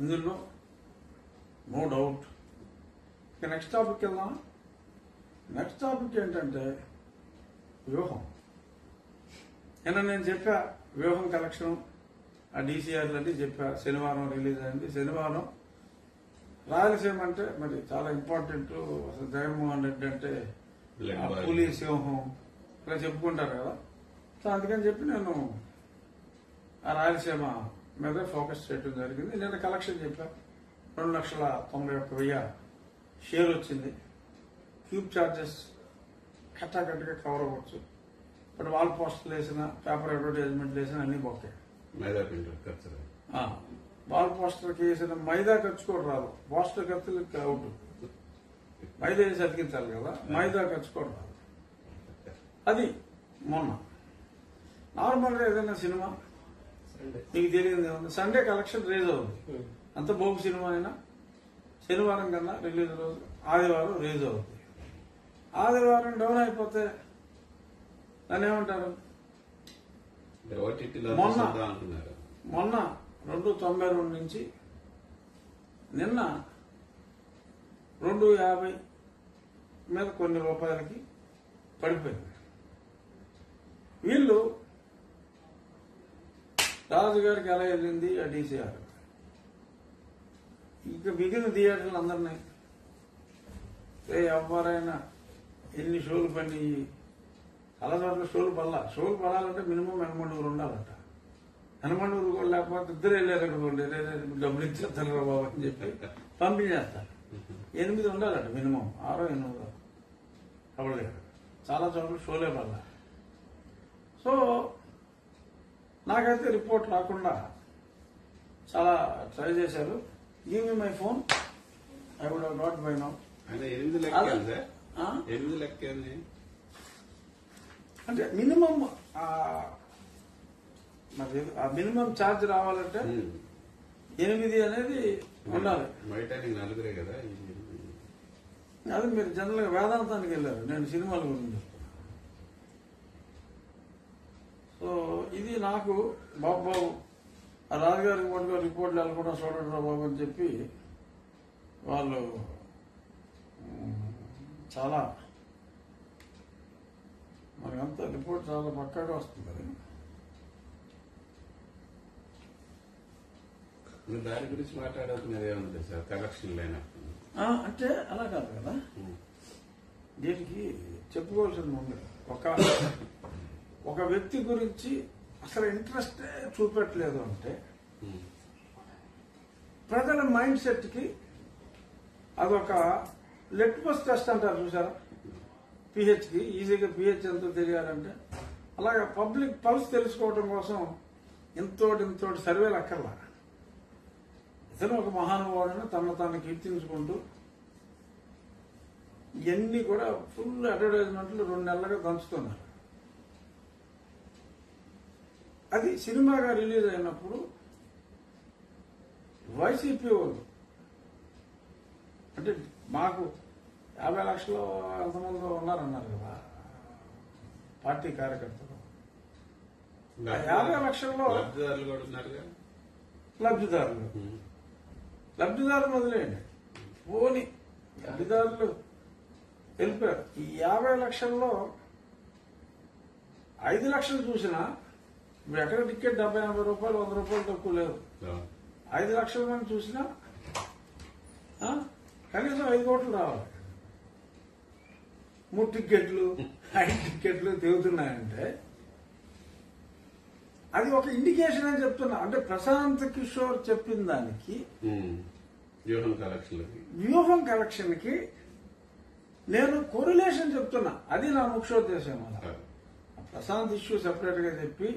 ఇందులో no doubt ఇక next topic వెళ్దాం నెక్స్ట్ టాపిక్ ఏంటంటే వ్యూహం. నిన్న నేను చెప్పా వ్యూహం కలెక్షన్ ఆ డీసీఆర్లు అంటే చెప్పా శనివారం రిలీజ్ అయింది. శనివారం రాయలసీమ అంటే మరి చాలా ఇంపార్టెంట్ అసలు జగన్మోహన్ రెడ్డి అంటే. పులి సింహం ఇలా చెప్పుకుంటారు కదా. సో అందుకని చెప్పి నేను ఆ రాయలసీమ మీద ఫోకస్ చేయడం జరిగింది. నేను కలెక్షన్ చెప్పా. రెండు లక్షల తొంభై ఒక్క వెయ్యి షేర్ వచ్చింది. క్యూబ్ చార్జెస్ కట్టాకట్టుగా కవర్ అవ్వచ్చు. బట్ వాల్ పోస్టర్లు వేసిన పేపర్ అడ్వర్టైజ్మెంట్ వేసిన అన్ని బొక్కే మైదా ఖర్చు వాల్ పోస్టర్కి వేసిన మైదా ఖర్చు కూడా రాదు. పోస్టర్ ఖర్చులు అవుట్ మైదా వేసి అతికించాలి కదా. మైదా ఖర్చు కూడా రాదు. అది మొన్న. నార్మల్గా ఏదైనా సినిమా మీకు తెలియదు ఏముంది సండే కలెక్షన్ రిలీజ్ అవుతుంది. అంత బోగు సినిమా అయినా శనివారం కన్నా రిలీజ్ రోజు ఆదివారం రిలీజ్ అవుతుంది. ఆదివారం డౌన్ అయిపోతే దాన్ని ఏమంటారు? మొన్న. మొన్న రెండు తొంభై రెండు నుంచి నిన్న రెండు యాభై మీద కొన్ని రూపాయలకి పడిపోయింది. వీళ్ళు రాజుగారికి ఎలా వెళ్ళింది? ఆ డీసీఆర్ ఇక మిగిలిన థియేటర్లు అందరినీ ఏ ఎవరైనా ఎన్ని షోలు పని చాలా చోట్ల షోలు పల్లా షోలు పడాలంటే మినిమం హనుమండూరు ఉండాలంట. హనుమండూరు కూడా లేకపోతే ఇద్దరు వెళ్ళారు అనుకోండి డబ్బులు ఇచ్చేస్తారు రా బాబు అని చెప్పి పంపించేస్తారు. ఎనిమిది ఉండాలంట మినిమం. ఆరో ఎనిమిదో. అవ్వలేదు చాలా చోట్ల షోలే పడాల సో నాకైతే రిపోర్ట్ రాకుండా చాలా ట్రై చేశారు. Give me my phone I would not buy now అంటే మినిమం ఆ, మినిమం ఛార్జ్ రావాలంటే. ఎనిమిది అనేది ఉండాలి. కదా. అది మీరు జనరల్గా వేదాంతానికి వెళ్ళారు. నేను సినిమాల గురించి చెప్తున్నా. సో ఇది నాకు బాబు బాబు రాజుగారికి మటుకు రిపోర్ట్లు వెళ్ళకుండా చూడండి బాబు అని చెప్పి వాళ్ళు చాలా మనకంతా రిపోర్ట్ చాలా పక్కాగా వస్తుంది దాని గురించి మాట్లాడుతున్నది ఏముంది సార్ కలెక్షన్ లేనప్పుడు ఆ, అంటే అలా కాదు కదా. దీనికి చెప్పుకోవాల్సింది ఉంది ఒక ఒక వ్యక్తి గురించి అసలు ఇంట్రెస్ట్ చూపెట్టలేదు అంటే. ప్రజల మైండ్ సెట్కి అదొక లెట్మస్ టెస్ట్ అంటారు చూసారా పిహెచ్కి ఈజీగా పిహెచ్ ఎంతో తెలియాలంటే. అలాగే పబ్లిక్ పల్స్ తెలుసుకోవడం కోసం ఇంతోటి ఇంతోటి సర్వేలు అక్కర్లా. ఇతను ఒక మహానుభావుడిని తన తాను కీర్తించుకుంటూ ఇవన్నీ కూడా ఫుల్ అడ్వర్టైజ్మెంట్లు రెండు నెలలుగా దంచుతున్నారు. అది సినిమాగా రిలీజ్ అయినప్పుడు వైసీపీ వాళ్ళు అంటే మాకు యాభై లక్షలు ఎంతమంది ఉన్నారన్నారు కదా పార్టీ కార్యకర్తలు. యాభై లక్షల్లో లబ్ధిదారులు లబ్ధిదారులు. వదిలేయండి పోని లబ్ధిదారులు తెలిపారు ఈ యాభై లక్షల్లో ఐదు లక్షలు చూసినా ఇప్పుడు ఎక్కడ టికెట్ డెబ్బై ఎనభై రూపాయలు వంద రూపాయలు తక్కువ లేదు. ఐదు లక్షల మంది చూసినా కనీసం ఐదు కోట్లు రావాలి. మూడు టిక్కెట్లు ఐదు టిక్కెట్లు తిరుగుతున్నాయంటే అది ఒక ఇండికేషన్ అని చెప్తున్నా. అంటే ప్రశాంత్ కిషోర్ చెప్పిన దానికి. వ్యూహం కలెక్షన్లకి వ్యూహం కలెక్షన్కి నేను కొరిలేషన్ చెప్తున్నా. అది నా ముఖ్యోద్దేశం ప్రశాంత్ ఇష్యూ సెపరేట్గా చెప్పి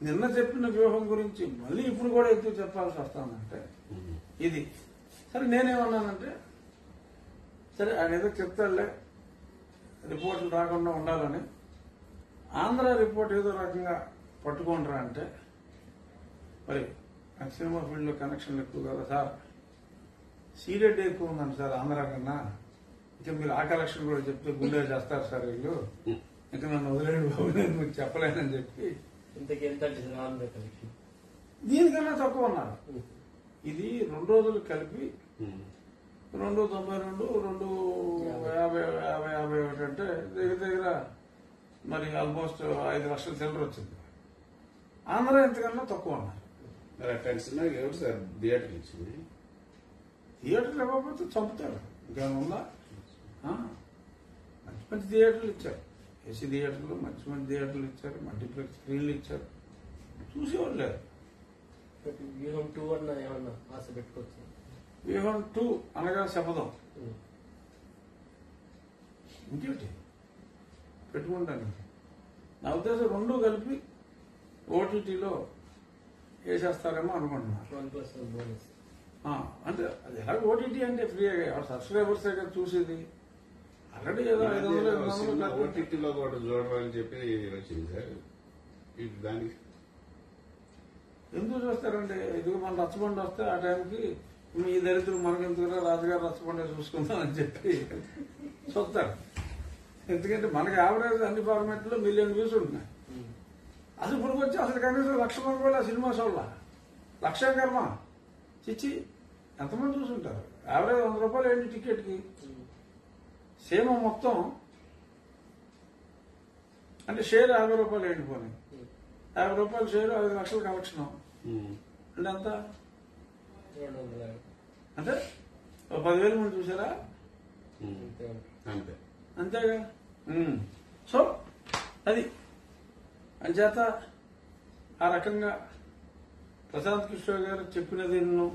నిన్న చెప్పిన వ్యూహం గురించి మళ్ళీ ఇప్పుడు కూడా ఎక్కువ చెప్పాల్సి వస్తుందంటే ఉమ్. ఇది. సరే నేనేమన్నానంటే సరే ఆయన ఏదో చెప్తాడులే రిపోర్ట్లు రాకుండా ఉండాలని. ఆంధ్ర రిపోర్ట్ ఏదో రకంగా పట్టుకుంటారా అంటే మరి నాకు సినిమా ఫీల్డ్లో కనెక్షన్ ఎక్కువ కదా సార్. సీరియడ్ ఎక్కువ ఉందండి సార్ ఆంధ్ర కన్నా. ఇక మీరు ఆ కలెక్షన్ కూడా చెప్తే గుండె చేస్తారు సార్ వీళ్ళు. ఇంకా నన్ను వదిలేడు బాబు నేను మీకు చెప్పలేనని చెప్పి ఇంతకి ఎంత దీనికన్నా తక్కువ ఉన్నారు. ఇది రెండు రోజులు కలిపి. రెండు తొంభై రెండు రెండు యాభై యాభై యాభై ఒకటి అంటే దగ్గర దగ్గర మరి ఆల్మోస్ట్ ఐదు లక్షల చిల్లర వచ్చింది. ఆంధ్ర ఎంతకన్నా తక్కువ ఉన్నారు. మరి సినిమా ఎవరు సార్ థియేటర్ ఇచ్చింది? థియేటర్లు ఇవ్వకపోతే చంపుతారు. ఇంకేమైనా ఉందా? ఆ, మంచి మంచి థియేటర్లు ఇచ్చారు. ఏసీ థియేటర్లు మంచి మంచి థియేటర్లు ఇచ్చారు మల్టీప్లెక్స్ స్క్రీన్లు ఇచ్చారు. చూసేవాళ్ళు లేరు. వ్యూహం టూ అన్న ఏమన్నా ఆశ పెట్టుకోవచ్చు? వ్యూహం టూ అనగా శపథం. ఇంకేంటి పెట్టుకుంటాను నా ఉద్దేశం రెండు కలిపి ఓటీటీలో వేసేస్తారేమో అనుకుంటున్నాను అంటే అది ఎలా ఓటీటీ అంటే ఫ్రీగా సబ్స్క్రైబర్స్ కదా చూసేది. ఆల్రెడీ ఏదో ఐదు వందలు ఎనిమిది వందలు సినిమా ఖర్చు ఓటీటీలో కూడా చూడమని చెప్పి వచ్చింది సార్. ఇది దానికి ఎందుకు చూస్తారండి? ఇదిగో మన రచ్చబండి వస్తే ఆ టైంకి మీ దరిద్రులు మనకెందుకురా? రాజుగారు రచ్చబండి చూసుకుందాం అని చెప్పి చూస్తారు. ఎందుకంటే మనకి యావరేజ్ అన్ని ఫార్మాట్లో మిలియన్ వ్యూస్ ఉంటున్నాయి. అసలు ఇప్పుడు వచ్చి అసలు కనీసం లక్ష మంది కూడా సినిమా చూడాల. లక్ష కర్మ. చిచ్చి ఎంతమంది చూసుంటారు? యావరేజ్ వంద రూపాయలు ఏంటి టికెట్కి సేమ మొత్తం అంటే షేర్ యాభై రూపాయలు ఏంటి పోనీ యాభై రూపాయలు షేర్ ఐదు లక్షల కలెక్షన్. అంటే ఎంత. అంటే పదివేల మంది చూసారా. అంతే అంతేగా. సో అది అంచేత ఆ రకంగా ప్రశాంత్ కిషోర్ గారు చెప్పినది ఎన్నో